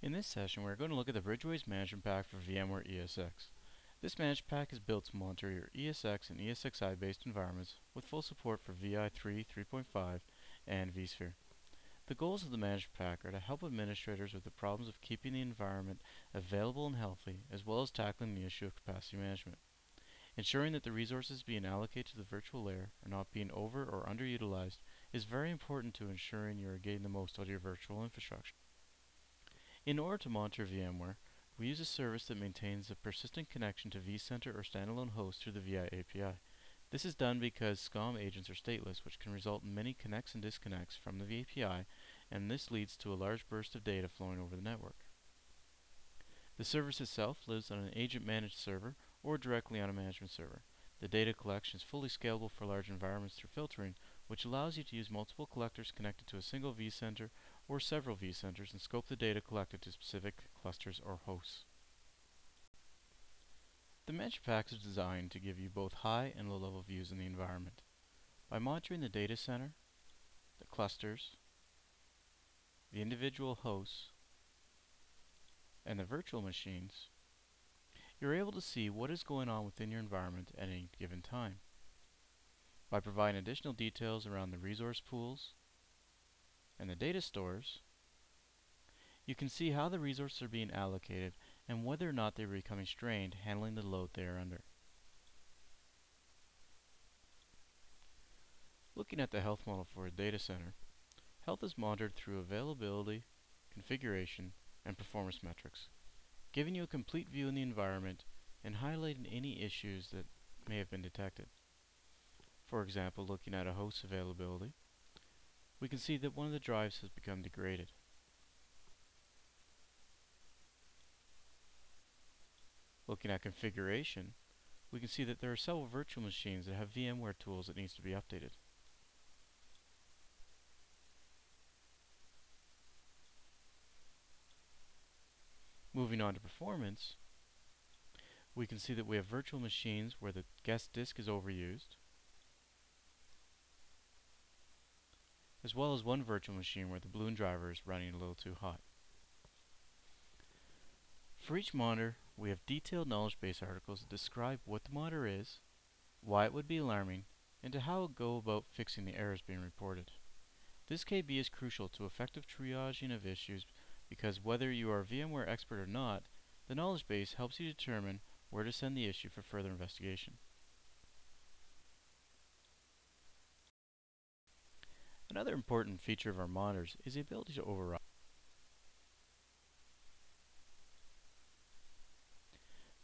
In this session, we're going to look at the Bridgeways Management Pack for VMware ESX. This management pack is built to monitor your ESX and ESXi based environments with full support for VI3, 3.5, and vSphere. The goals of the management pack are to help administrators with the problems of keeping the environment available and healthy, as well as tackling the issue of capacity management. Ensuring that the resources being allocated to the virtual layer are not being over or underutilized is very important to ensuring you are getting the most out of your virtual infrastructure. In order to monitor VMware, we use a service that maintains a persistent connection to vCenter or standalone hosts through the VI API. This is done because SCOM agents are stateless, which can result in many connects and disconnects from the API, and this leads to a large burst of data flowing over the network. The service itself lives on an agent-managed server or directly on a management server. The data collection is fully scalable for large environments through filtering, which allows you to use multiple collectors connected to a single vCenter or several vCenters and scope the data collected to specific clusters or hosts. The Management Pack is designed to give you both high and low level views in the environment. By monitoring the data center, the clusters, the individual hosts, and the virtual machines, you're able to see what is going on within your environment at any given time. By providing additional details around the resource pools and the data stores, you can see how the resources are being allocated and whether or not they are becoming strained handling the load they are under. Looking at the health model for a data center, health is monitored through availability, configuration, and performance metrics, giving you a complete view in the environment and highlighting any issues that may have been detected. For example, looking at a host availability, we can see that one of the drives has become degraded. Looking at configuration, we can see that there are several virtual machines that have VMware tools that needs to be updated. Moving on to performance, we can see that we have virtual machines where the guest disk is overused, as well as one virtual machine where the balloon driver is running a little too hot. For each monitor, we have detailed knowledge base articles that describe what the monitor is, why it would be alarming, and to how it go about fixing the errors being reported. This KB is crucial to effective triaging of issues because whether you are a VMware expert or not, the knowledge base helps you determine where to send the issue for further investigation. Another important feature of our monitors is the ability to override.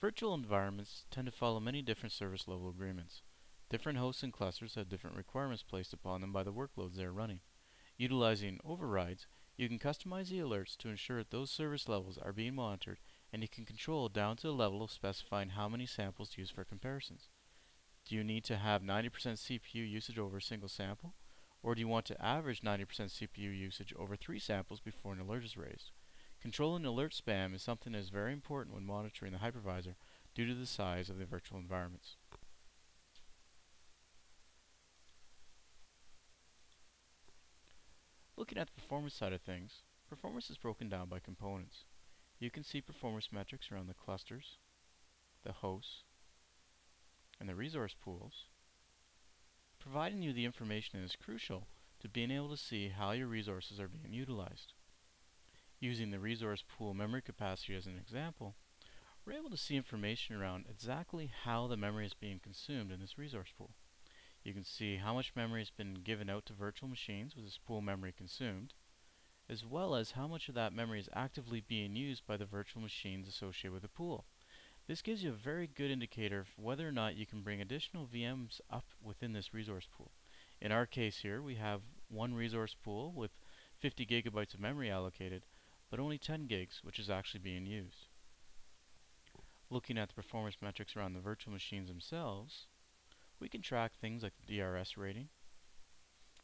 Virtual environments tend to follow many different service level agreements. Different hosts and clusters have different requirements placed upon them by the workloads they are running. Utilizing overrides, you can customize the alerts to ensure that those service levels are being monitored and you can control down to the level of specifying how many samples to use for comparisons. Do you need to have 90% CPU usage over a single sample? Or do you want to average 90% CPU usage over three samples before an alert is raised? Controlling alert spam is something that is very important when monitoring the hypervisor due to the size of the virtual environments. Looking at the performance side of things, performance is broken down by components. You can see performance metrics around the clusters, the hosts, and the resource pools, Providing you the information is crucial to being able to see how your resources are being utilized. Using the resource pool memory capacity as an example, we're able to see information around exactly how the memory is being consumed in this resource pool. You can see how much memory has been given out to virtual machines with this pool memory consumed, as well as how much of that memory is actively being used by the virtual machines associated with the pool. This gives you a very good indicator of whether or not you can bring additional VMs up within this resource pool. In our case here, we have one resource pool with 50 gigabytes of memory allocated, but only 10 gigs, which is actually being used. Looking at the performance metrics around the virtual machines themselves, we can track things like the DRS rating,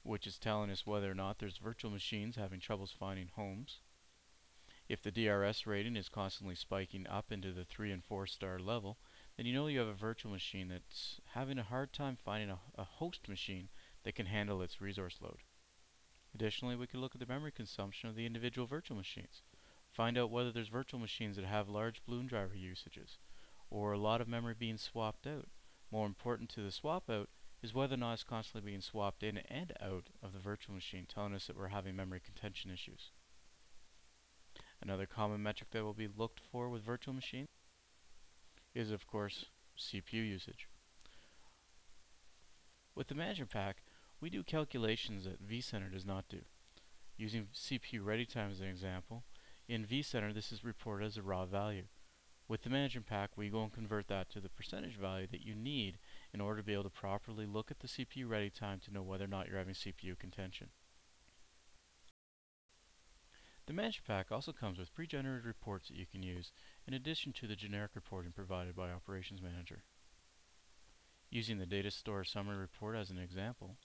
which is telling us whether or not there's virtual machines having troubles finding homes. If the DRS rating is constantly spiking up into the 3 and 4 star level, then you know you have a virtual machine that's having a hard time finding a, a host machine that can handle its resource load. Additionally, we could look at the memory consumption of the individual virtual machines. Find out whether there's virtual machines that have large balloon driver usages, or a lot of memory being swapped out. More important to the swap out is whether or not it's constantly being swapped in and out of the virtual machine, telling us that we're having memory contention issues. Another common metric that will be looked for with virtual machines is, of course, CPU usage. With the management pack, we do calculations that vCenter does not do. Using CPU ready time as an example, in vCenter this is reported as a raw value. With the management pack, we go and convert that to the percentage value that you need in order to be able to properly look at the CPU ready time to know whether or not you're having CPU contention. The management pack also comes with pre-generated reports that you can use in addition to the generic reporting provided by Operations Manager. Using the data store summary report as an example,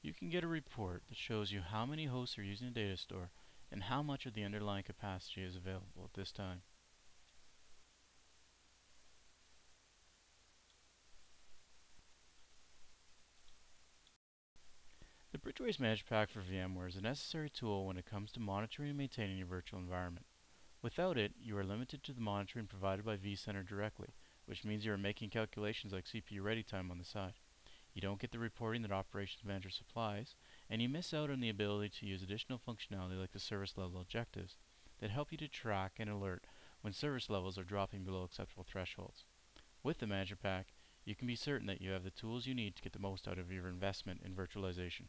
you can get a report that shows you how many hosts are using the data store and how much of the underlying capacity is available at this time. Bridgeways Management Pack for VMware is a necessary tool when it comes to monitoring and maintaining your virtual environment. Without it, you are limited to the monitoring provided by vCenter directly, which means you are making calculations like CPU ready time on the side. You don't get the reporting that Operations Manager supplies, and you miss out on the ability to use additional functionality like the service level objectives that help you to track and alert when service levels are dropping below acceptable thresholds. With the Manager Pack, you can be certain that you have the tools you need to get the most out of your investment in virtualization.